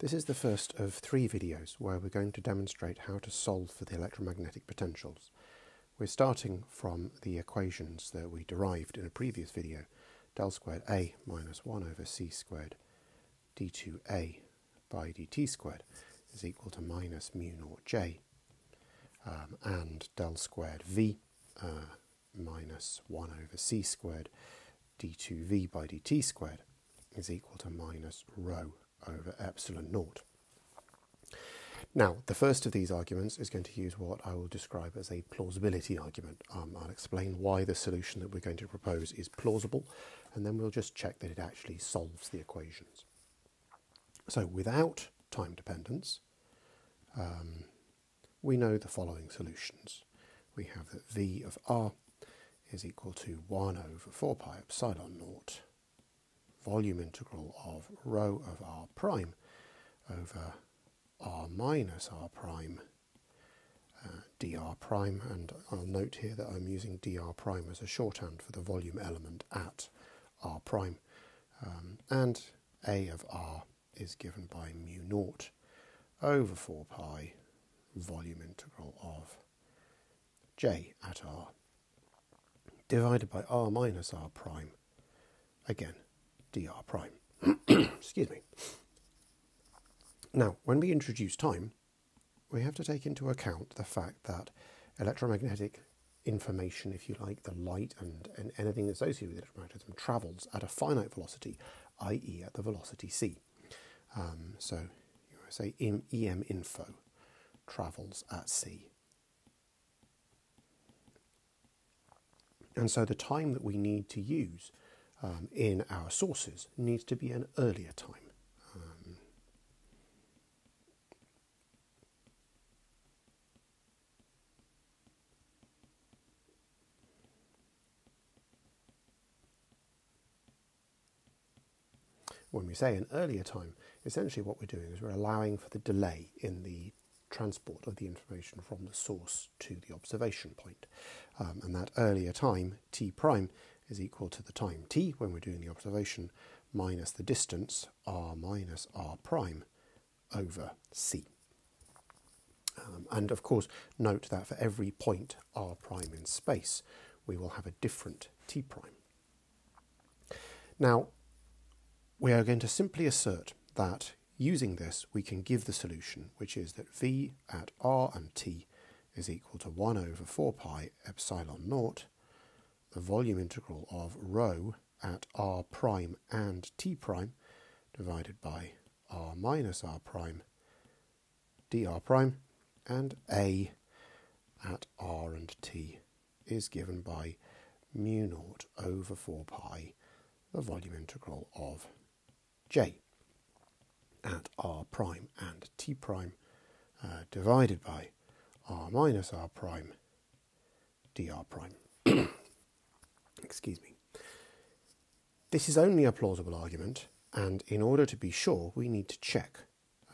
This is the first of three videos where we're going to demonstrate how to solve for the electromagnetic potentials. We're starting from the equations that we derived in a previous video, del squared A minus 1 over c squared d2a by dt squared is equal to minus mu naught j, um, and del squared V uh, minus 1 over c squared d2v by dt squared is equal to minus rho over epsilon naught. Now, the first of these arguments is going to use what I will describe as a plausibility argument. Um, I'll explain why the solution that we're going to propose is plausible, and then we'll just check that it actually solves the equations. So, without time dependence, um, we know the following solutions. We have that v of r is equal to 1 over 4 pi epsilon naught volume integral of rho of r prime over r minus r prime uh, dr prime. And I'll note here that I'm using dr prime as a shorthand for the volume element at r prime. Um, and a of r is given by mu naught over 4 pi volume integral of j at r divided by r minus r prime. Again dr prime. Excuse me. Now, when we introduce time, we have to take into account the fact that electromagnetic information, if you like, the light and, and anything associated with electromagnetism, travels at a finite velocity, i.e., at the velocity c. Um, so, you say EM info travels at c. And so the time that we need to use um, in our sources needs to be an earlier time. Um, when we say an earlier time, essentially what we're doing is we're allowing for the delay in the transport of the information from the source to the observation point. Um, and that earlier time, t prime, is equal to the time t when we're doing the observation minus the distance r minus r prime over c. Um, and of course, note that for every point r prime in space, we will have a different t prime. Now, we are going to simply assert that using this, we can give the solution, which is that v at r and t is equal to 1 over 4 pi epsilon naught the volume integral of rho at r prime and t prime divided by r minus r prime dr prime and a at r and t is given by mu naught over 4 pi the volume integral of j at r prime and t prime uh, divided by r minus r prime dr prime. Excuse me. This is only a plausible argument, and in order to be sure, we need to check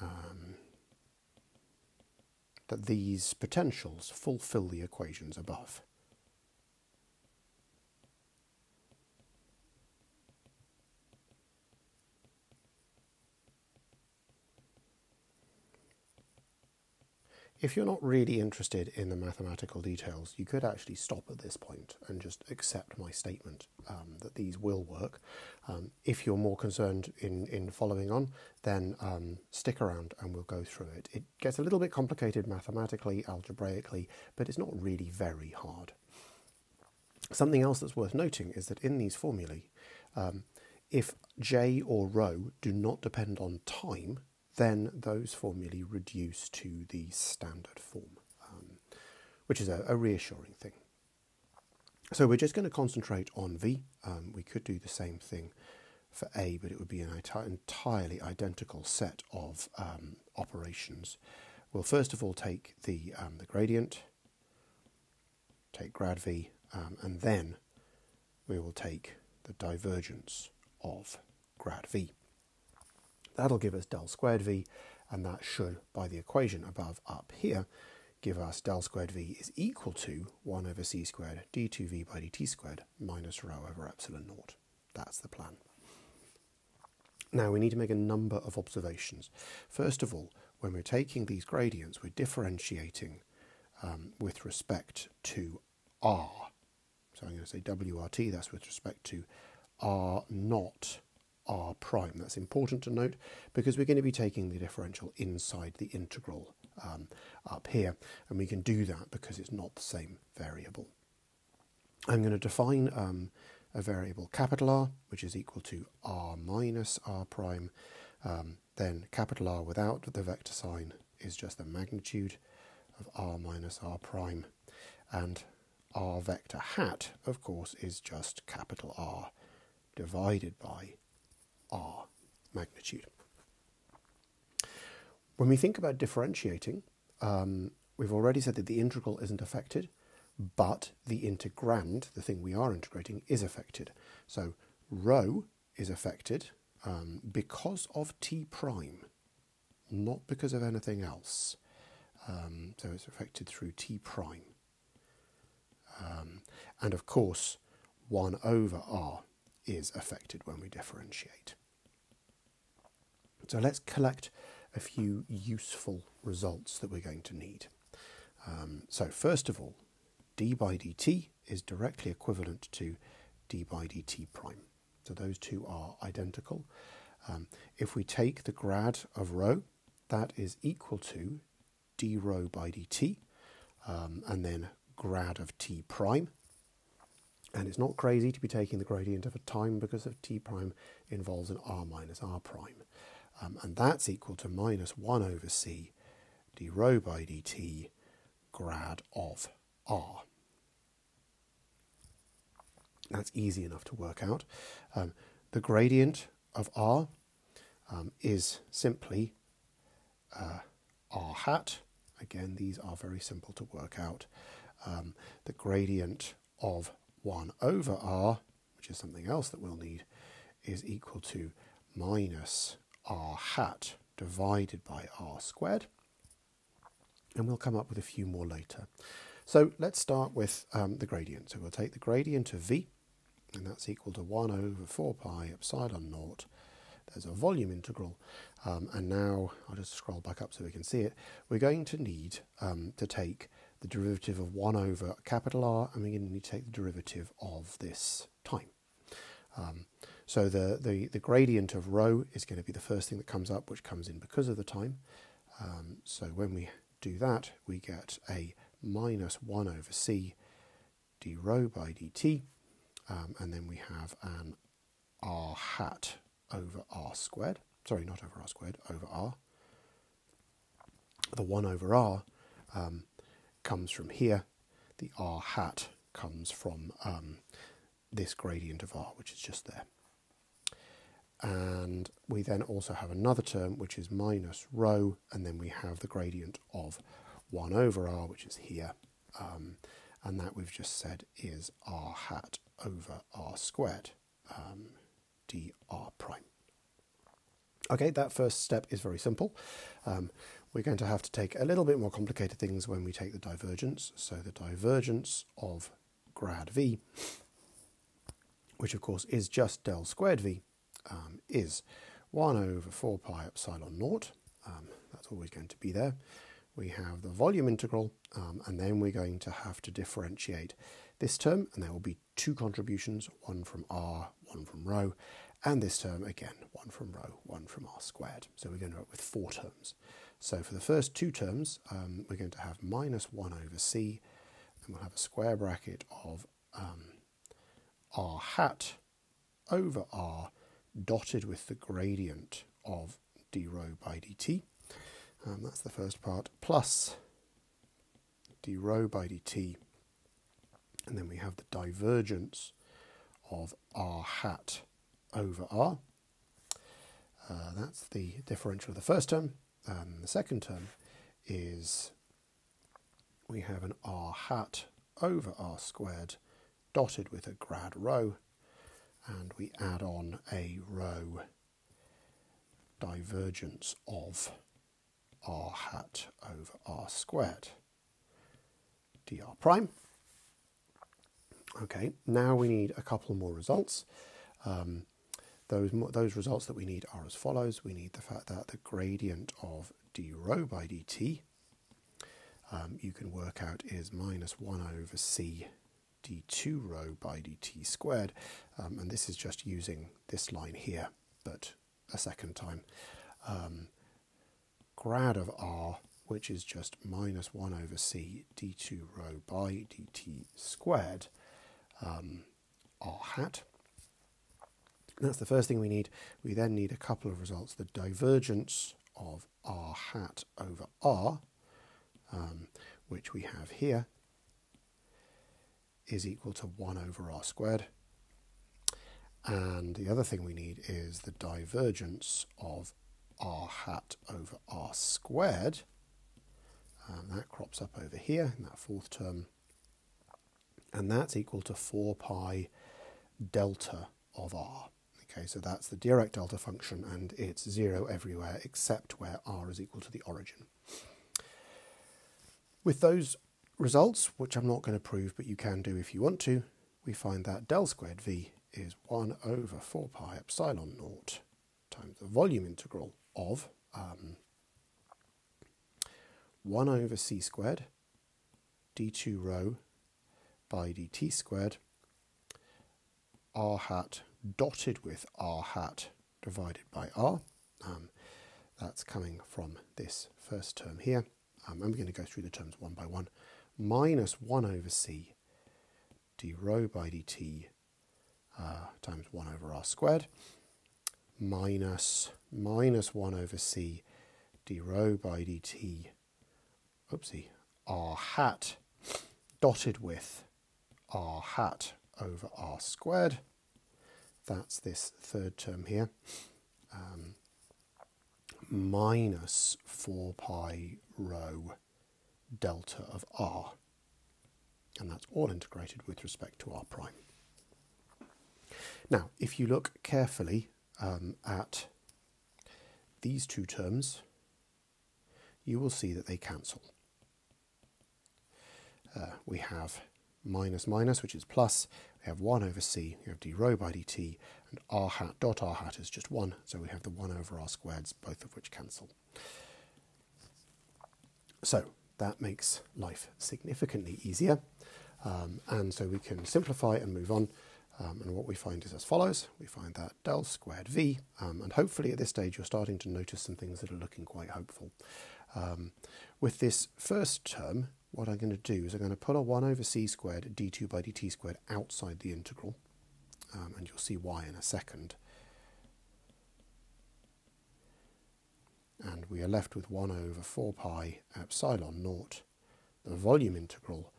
um, that these potentials fulfill the equations above. If you're not really interested in the mathematical details, you could actually stop at this point and just accept my statement um, that these will work. Um, if you're more concerned in, in following on, then um, stick around and we'll go through it. It gets a little bit complicated mathematically, algebraically, but it's not really very hard. Something else that's worth noting is that in these formulae, um, if j or rho do not depend on time, then those formulae reduce to the standard form, um, which is a, a, reassuring thing. So we're just going to concentrate on V. Um, we could do the same thing for A, but it would be an entirely identical set of um, operations. We'll first of all take the, um, the gradient, take grad V, um, and then we will take the divergence of grad V. That'll give us del squared v, and that should, by the equation above up here, give us del squared v is equal to 1 over c squared d2v by dt squared minus rho over epsilon naught. That's the plan. Now we need to make a number of observations. First of all, when we're taking these gradients, we're differentiating um, with respect to r. So I'm going to say WRT, that's with respect to r not r prime. That's important to note because we're going to be taking the differential inside the integral um, up here, and we can do that because it's not the same variable. I'm going to define um, a variable capital R, which is equal to r minus r prime. Um, then capital R without the vector sign is just the magnitude of r minus r prime. And r vector hat, of course, is just capital R divided by r magnitude. When we think about differentiating, um, we've already said that the integral isn't affected, but the integrand, the thing we are integrating, is affected. So rho is affected um, because of t prime, not because of anything else. Um, so it's affected through t prime. Um, and of course, 1 over r is affected when we differentiate. So let's collect a few useful results that we're going to need. Um, so first of all, d by dt is directly equivalent to d by dt prime. So those two are identical. Um, if we take the grad of rho, that is equal to d rho by dt, um, and then grad of t prime. And it's not crazy to be taking the gradient of a time because of t prime involves an r minus r prime. Um, and that's equal to minus 1 over c d rho by dt grad of r. That's easy enough to work out. Um, the gradient of r um, is simply uh, r hat. Again, these are very simple to work out. Um, the gradient of 1 over r, which is something else that we'll need, is equal to minus r hat divided by r squared. And we'll come up with a few more later. So let's start with um, the gradient. So we'll take the gradient of v, and that's equal to 1 over 4 pi epsilon naught. There's a volume integral. Um, and now I'll just scroll back up so we can see it. We're going to need um, to take the derivative of 1 over capital R, and we're going to need to take the derivative of this time. Um, so the, the, the gradient of rho is going to be the first thing that comes up, which comes in because of the time. Um, so when we do that, we get a minus 1 over c d rho by dt, um, and then we have an r hat over r squared. Sorry, not over r squared, over r. The 1 over r um, comes from here. The r hat comes from um, this gradient of r, which is just there. And we then also have another term, which is minus rho, and then we have the gradient of 1 over r, which is here. Um, and that we've just said is r hat over r squared, um, dr prime. Okay, that first step is very simple. Um, we're going to have to take a little bit more complicated things when we take the divergence. So the divergence of grad v, which of course is just del squared v, um, is 1 over 4 pi epsilon naught. Um, that's always going to be there. We have the volume integral, um, and then we're going to have to differentiate this term, and there will be two contributions, one from r, one from rho, and this term again, one from rho, one from r squared. So we're going to end up with four terms. So for the first two terms, um, we're going to have minus 1 over c, and we'll have a square bracket of um, r hat over r dotted with the gradient of d rho by dt. Um, that's the first part, plus d rho by dt. And then we have the divergence of r hat over r. Uh, that's the differential of the first term. Um, the second term is we have an r hat over r squared dotted with a grad rho and we add on a rho divergence of r hat over r squared dr prime. Okay, now we need a couple more results. Um, those, those results that we need are as follows. We need the fact that the gradient of d rho by dt um, you can work out is minus 1 over c d2 rho by dt squared. Um, and this is just using this line here, but a second time. Um, grad of r, which is just minus 1 over c d2 rho by dt squared, um, r hat. That's the first thing we need. We then need a couple of results. The divergence of r hat over r, um, which we have here, is equal to 1 over r squared. And the other thing we need is the divergence of r hat over r squared. And that crops up over here in that fourth term. And that's equal to 4 pi delta of r. Okay, so that's the Dirac delta function and it's zero everywhere except where r is equal to the origin. With those results, which I'm not going to prove, but you can do if you want to, we find that del squared v is 1 over 4 pi epsilon naught times the volume integral of um, 1 over c squared d2 rho by dt squared r hat dotted with r hat divided by r. Um, that's coming from this first term here. Um, I'm going to go through the terms one by one minus 1 over c d rho by dt uh, times 1 over r squared minus minus 1 over c d rho by dt oopsie r hat dotted with r hat over r squared that's this third term here um, minus 4 pi rho delta of r. And that's all integrated with respect to r prime. Now, if you look carefully um, at these two terms, you will see that they cancel. Uh, we have minus minus, which is plus. We have 1 over c, we have d rho by dt, and r hat dot r hat is just 1, so we have the 1 over r squareds, both of which cancel. So that makes life significantly easier. Um, and so we can simplify and move on. Um, and what we find is as follows. We find that del squared v, um, and hopefully at this stage you're starting to notice some things that are looking quite hopeful. Um, with this first term, what I'm going to do is I'm going to put a 1 over c squared d2 by dt squared outside the integral, um, and you'll see why in a second. and we are left with 1 over 4 pi epsilon naught, the volume integral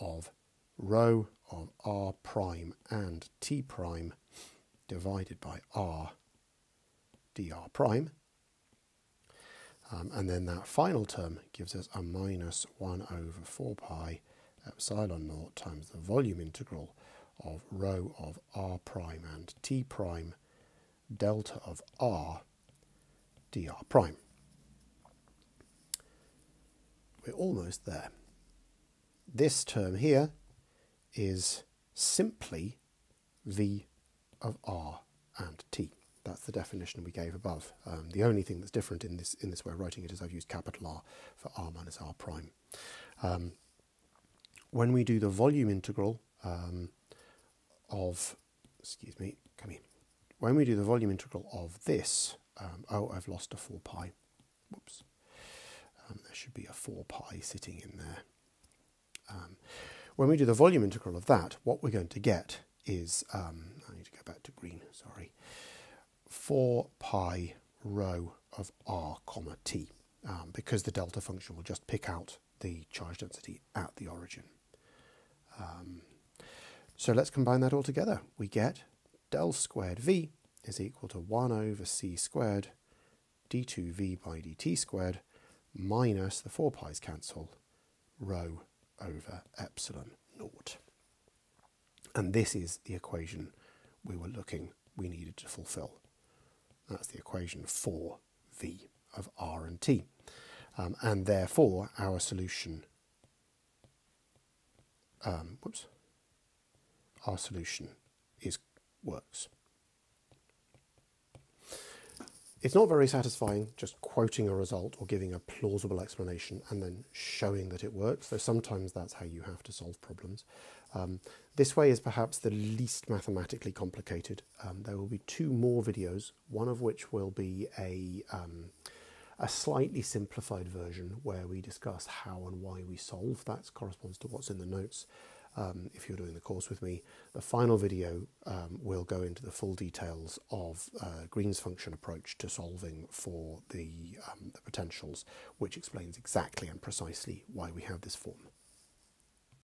of rho of r prime and t prime divided by r dr prime. Um, and then that final term gives us a minus 1 over 4 pi epsilon naught times the volume integral of rho of r prime and t prime delta of r dr prime. We're almost there. This term here is simply v of r and t. That's the definition we gave above. Um, the only thing that's different in this in this way of writing it is I've used capital R for r minus r prime. Um, when we do the volume integral um, of, excuse me, come here. When we do the volume integral of this, um, oh, I've lost a 4 pi. Whoops. Um, there should be a 4 pi sitting in there. Um, when we do the volume integral of that, what we're going to get is, I need to go back to green, sorry, 4 pi rho of r comma t, um, because the delta function will just pick out the charge density at the origin. Um, so let's combine that all together. We get del squared v is equal to 1 over c squared d2v by dt squared minus the 4 pi's cancel, rho over epsilon naught. And this is the equation we were looking, we needed to fulfill. That's the equation for V of R and T. Um, and therefore, our solution, um, whoops, our solution is works. It's not very satisfying just quoting a result or giving a plausible explanation and then showing that it works, though sometimes that's how you have to solve problems. Um, this way is perhaps the least mathematically complicated. Um, there will be two more videos, one of which will be a, um, a slightly simplified version where we discuss how and why we solve. That corresponds to what's in the notes um, if you're doing the course with me. The final video um, will go into the full details of uh, Green's function approach to solving for the, um, the potentials, which explains exactly and precisely why we have this form.